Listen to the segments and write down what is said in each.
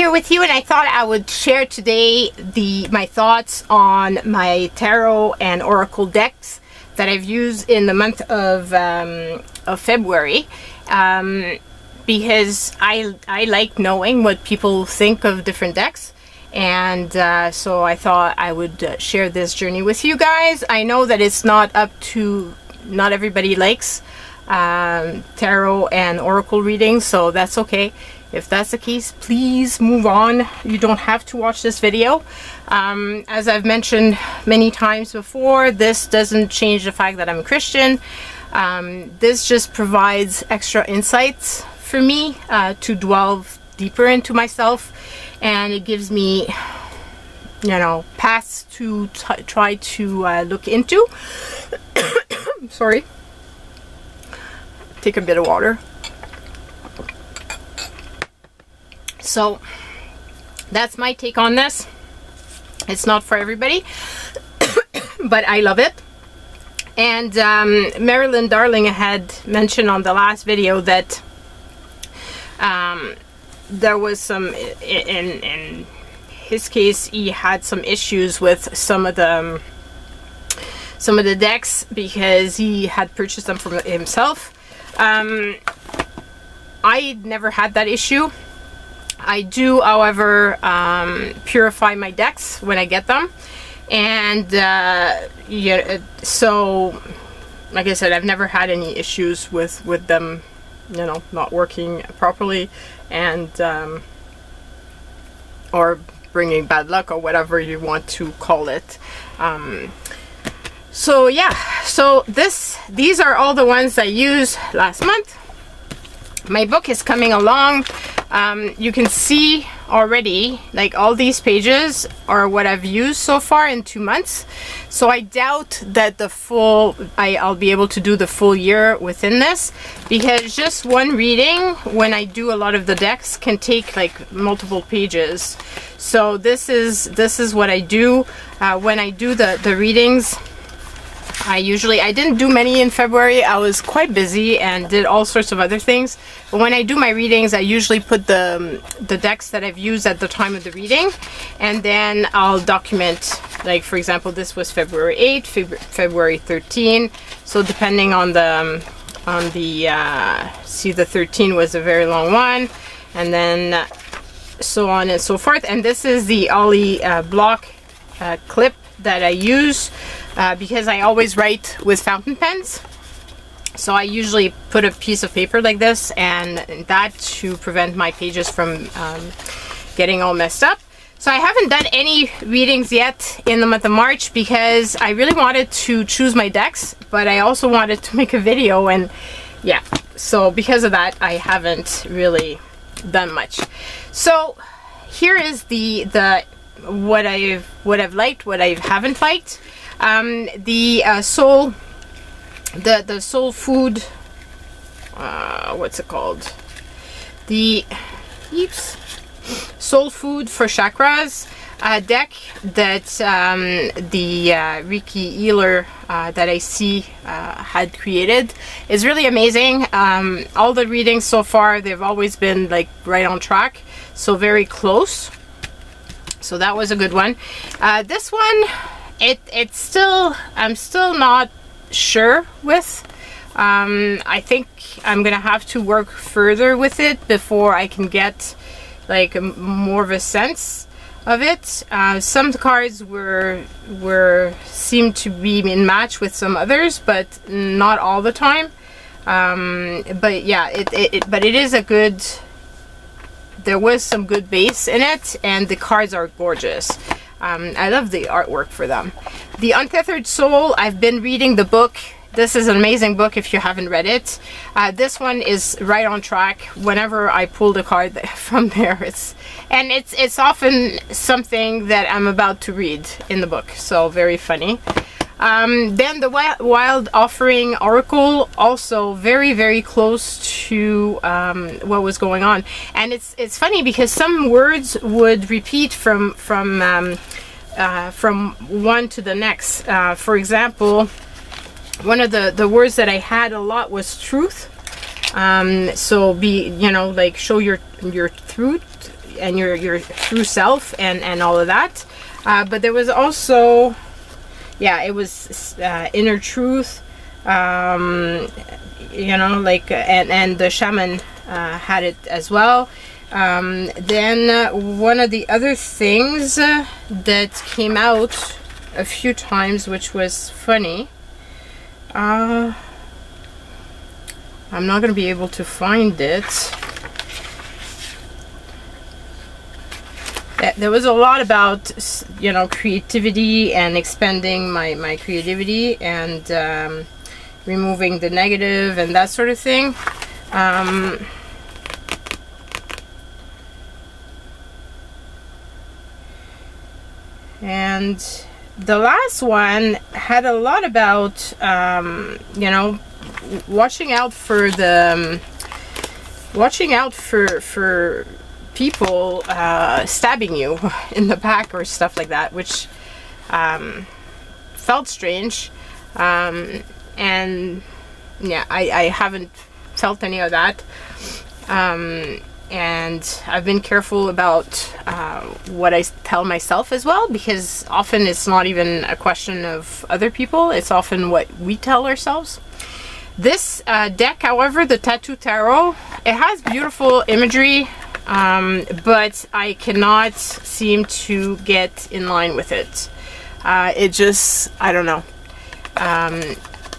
here with you and I thought I would share today the my thoughts on my tarot and oracle decks that I've used in the month of, um, of February um, because I, I like knowing what people think of different decks and uh, so I thought I would uh, share this journey with you guys. I know that it's not up to not everybody likes um, tarot and oracle readings so that's okay if that's the case please move on. You don't have to watch this video. Um, as I've mentioned many times before this doesn't change the fact that I'm a Christian. Um, this just provides extra insights for me uh, to delve deeper into myself. And it gives me you know paths to try to uh, look into. Sorry. Take a bit of water so that's my take on this. It's not for everybody but I love it. And um, Marilyn Darling had mentioned on the last video that um, there was some in in his case he had some issues with some of the um, some of the decks because he had purchased them from himself. Um, I never had that issue I do however um, purify my decks when I get them. And uh, yeah so like I said I've never had any issues with with them you know not working properly and um, or bringing bad luck or whatever you want to call it. Um, so yeah so this these are all the ones I used last month. My book is coming along um, you can see already like all these pages are what I've used so far in two months. So I doubt that the full I, I'll be able to do the full year within this because just one reading when I do a lot of the decks can take like multiple pages. So this is this is what I do. Uh, when I do the the readings I usually, I didn't do many in February. I was quite busy and did all sorts of other things. But when I do my readings, I usually put the, the decks that I've used at the time of the reading. And then I'll document, like for example, this was February 8, Feb February 13. So depending on the, on the, uh, see the 13 was a very long one. And then so on and so forth. And this is the Ollie uh, block uh, clip that I use uh, because I always write with fountain pens. So I usually put a piece of paper like this and that to prevent my pages from um, getting all messed up. So I haven't done any readings yet in the month of March because I really wanted to choose my decks, but I also wanted to make a video and yeah, so because of that, I haven't really done much. So here is the, the what I've, what I've liked, what I haven't liked. Um, the uh, soul, the the soul food. Uh, what's it called? The oops, soul food for chakras uh, deck that um, the uh, Ricky Healer uh, that I see uh, had created is really amazing. Um, all the readings so far, they've always been like right on track, so very close. So that was a good one. Uh, this one, it it's still I'm still not sure with. Um, I think I'm gonna have to work further with it before I can get like more of a sense of it. Uh, some cards were were seem to be in match with some others, but not all the time. Um, but yeah, it, it, it but it is a good. There was some good base in it, and the cards are gorgeous. Um, I love the artwork for them. The Untethered Soul, I've been reading the book. This is an amazing book if you haven't read it. Uh, this one is right on track. Whenever I pull the card from there, it's and it's it's often something that I'm about to read in the book. So very funny. Um, then the Wild Offering Oracle, also very, very close to um, what was going on. And it's it's funny because some words would repeat from from um, uh, from one to the next. Uh, for example, one of the the words that I had a lot was truth. Um, so be you know like show your your truth and your your true self and and all of that. Uh, but there was also, yeah, it was uh, inner truth. Um, you know, like and and the shaman uh, had it as well. Um, then uh, one of the other things uh, that came out a few times, which was funny. Uh, I'm not to be able to find it. There was a lot about, you know, creativity and expanding my, my creativity and um, removing the negative and that sort of thing. Um, and the last one had a lot about um, you know watching out for the um, watching out for for people uh, stabbing you in the back or stuff like that which um, felt strange um, and yeah I, I haven't felt any of that um, and I've been careful about uh, what I tell myself as well because often it's not even a question of other people, it's often what we tell ourselves. This uh, deck, however, the Tattoo Tarot, it has beautiful imagery, um, but I cannot seem to get in line with it. Uh, it just, I don't know. Um,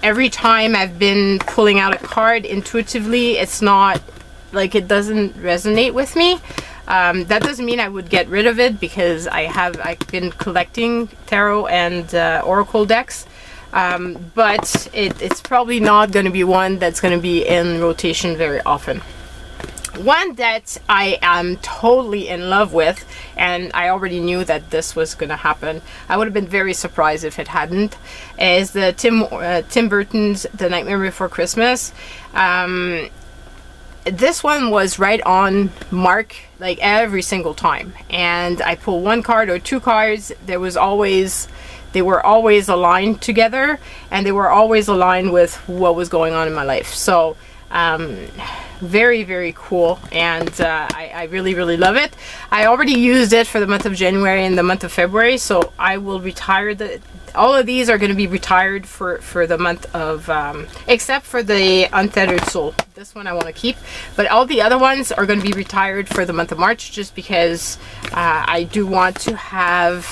every time I've been pulling out a card intuitively, it's not like it doesn't resonate with me. Um, that doesn't mean I would get rid of it because I have I've been collecting tarot and uh, oracle decks. Um, but it, it's probably not going to be one that's going to be in rotation very often. One that I am totally in love with, and I already knew that this was going to happen. I would have been very surprised if it hadn't. Is the Tim uh, Tim Burton's The Nightmare Before Christmas. Um, this one was right on mark like every single time and I pull one card or two cards there was always they were always aligned together and they were always aligned with what was going on in my life so um, very very cool and uh, I, I, really really love it. I already used it for the month of January and the month of February so I will retire the all of these are going to be retired for for the month of um, except for the untethered soul. This one I want to keep but all the other ones are going to be retired for the month of March just because uh, I do want to have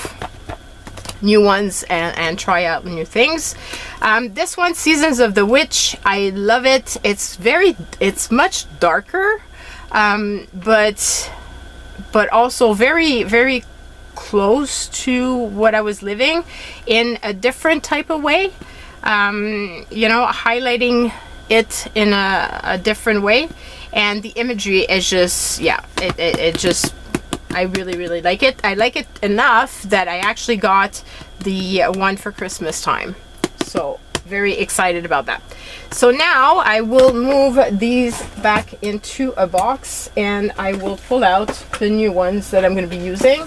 new ones and, and try out new things um, this one seasons of the witch I love it it's very it's much darker um, but but also very very close to what I was living in a different type of way. Um, you know, highlighting it in a, a, different way. And the imagery is just, yeah, it, it, it just, I really, really like it. I like it enough that I actually got the one for Christmas time. So very excited about that. So now I will move these back into a box and I will pull out the new ones that I'm going to be using.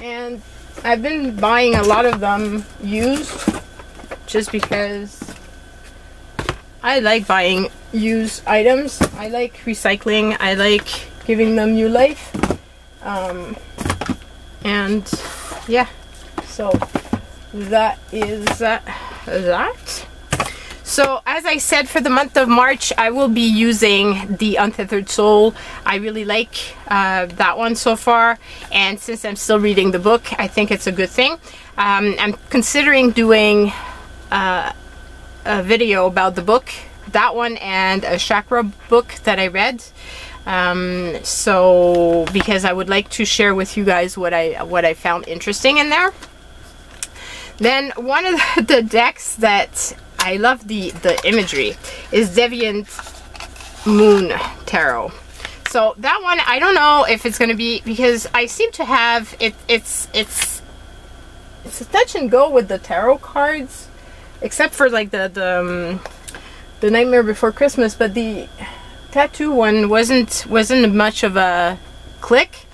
and I've been buying a lot of them used just because I like buying used items. I like recycling. I like giving them new life. Um, and yeah, so that is uh, that. So as I said, for the month of March, I will be using the Untethered Soul. I really like uh, that one so far. And since I'm still reading the book, I think it's a good thing. Um, I'm considering doing uh, a video about the book, that one and a chakra book that I read. Um, so because I would like to share with you guys what I what I found interesting in there. Then one of the decks that I love the, the imagery, is Deviant Moon Tarot. So that one, I don't know if it's going to be, because I seem to have, it. it's, it's, it's a touch and go with the tarot cards, except for like the, the, um, the Nightmare Before Christmas, but the tattoo one wasn't, wasn't much of a click.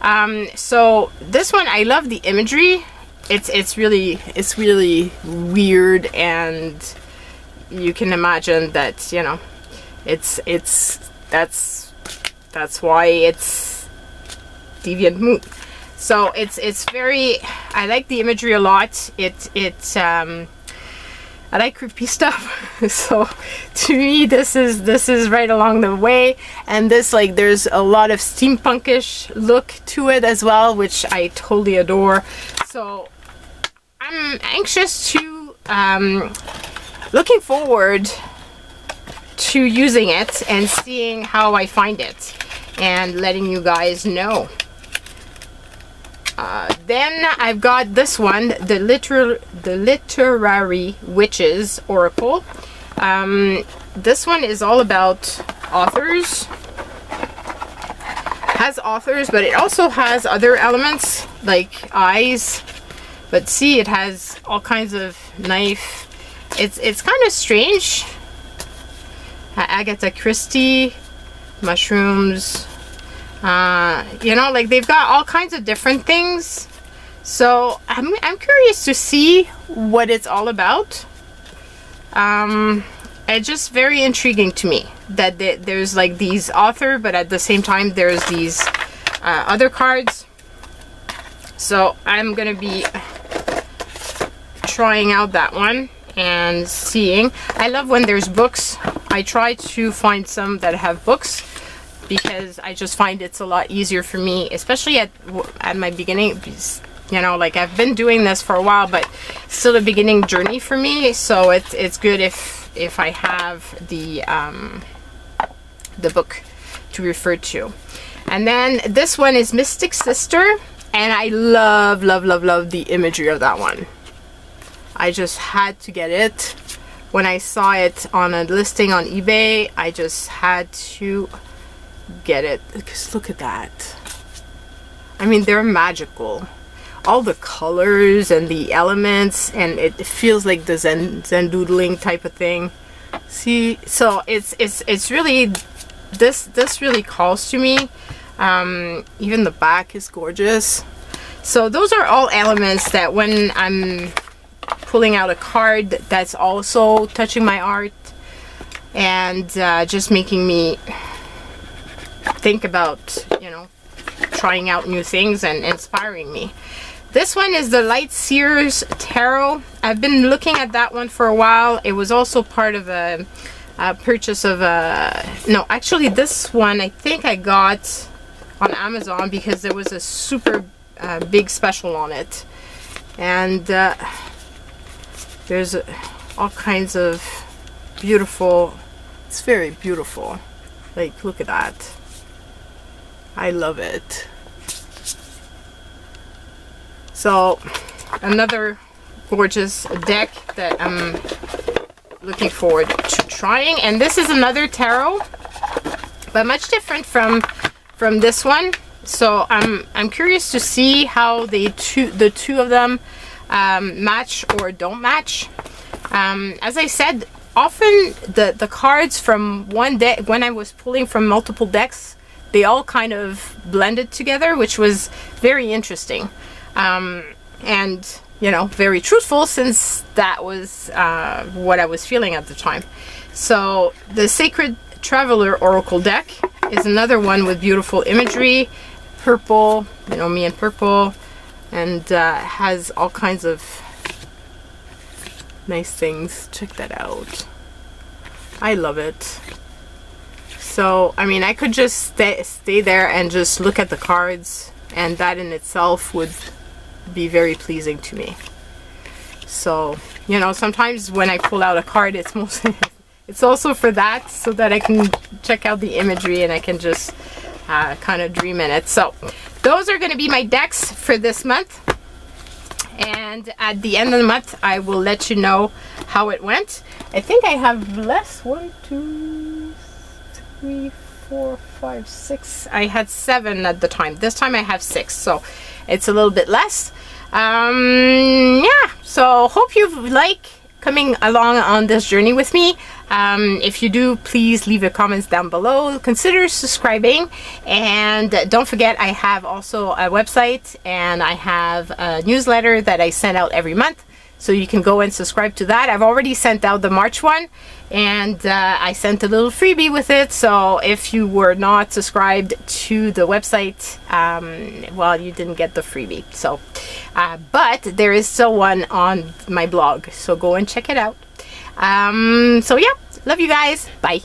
Um, so this one, I love the imagery it's it's really it's really weird and you can imagine that you know it's it's that's that's why it's Deviant Moon. So it's it's very I like the imagery a lot. It it um I like creepy stuff. so to me this is this is right along the way and this like there's a lot of steampunkish look to it as well which I totally adore. So I'm anxious to um looking forward to using it and seeing how I find it and letting you guys know. Uh, then I've got this one, the literal, the Literary Witches Oracle. Um, this one is all about authors. Has authors, but it also has other elements like eyes. But see, it has all kinds of knife. It's it's kind of strange. Agatha Christie, mushrooms, uh, you know, like they've got all kinds of different things. So I'm, I'm curious to see what it's all about. Um, it's just very intriguing to me that there's like these author, but at the same time there's these uh, other cards. So I'm gonna be trying out that one and seeing. I love when there's books. I try to find some that have books because I just find it's a lot easier for me, especially at at my beginning. You know, like I've been doing this for a while, but still a beginning journey for me. So it's it's good if if I have the um, the book to refer to. And then this one is Mystic Sister, and I love love love love the imagery of that one. I just had to get it when I saw it on a listing on eBay. I just had to get it. Because look at that. I mean they're magical. All the colors and the elements and it feels like the zen zen doodling type of thing. See so it's it's it's really this this really calls to me. Um, even the back is gorgeous. So those are all elements that when I'm pulling out a card that's also touching my art and uh, just making me think about, you know, trying out new things and inspiring me. This one is the Light Seers Tarot. I've been looking at that one for a while. It was also part of a, a purchase of a... No, actually this one I think I got on Amazon because there was a super uh, big special on it. And uh, there's all kinds of beautiful... It's very beautiful. Like, look at that. I love it. So another gorgeous deck that I'm looking forward to trying. And this is another tarot, but much different from from this one. So I'm I'm curious to see how the two the two of them um, match or don't match. Um, as I said, often the the cards from one deck when I was pulling from multiple decks they all kind of blended together, which was very interesting. Um, and, you know, very truthful since that was uh, what I was feeling at the time. So the Sacred Traveler Oracle deck is another one with beautiful imagery, purple, you know, me in purple, and uh, has all kinds of nice things. Check that out. I love it. So, I mean, I could just stay, stay there and just look at the cards and that in itself would be very pleasing to me. So, you know, sometimes when I pull out a card, it's mostly, it's also for that so that I can check out the imagery and I can just uh, kind of dream in it. So, those are going to be my decks for this month. And at the end of the month, I will let you know how it went. I think I have less. One, two, three, four, five, six. I had seven at the time. This time I have six, so it's a little bit less. Um, yeah, so hope you like coming along on this journey with me. Um, if you do, please leave your comments down below. Consider subscribing. And don't forget, I have also a website and I have a newsletter that I send out every month. So you can go and subscribe to that. I've already sent out the March one and uh, I sent a little freebie with it. So if you were not subscribed to the website, um, well, you didn't get the freebie. So, uh, but there is still one on my blog, so go and check it out. Um, so yeah, love you guys. Bye.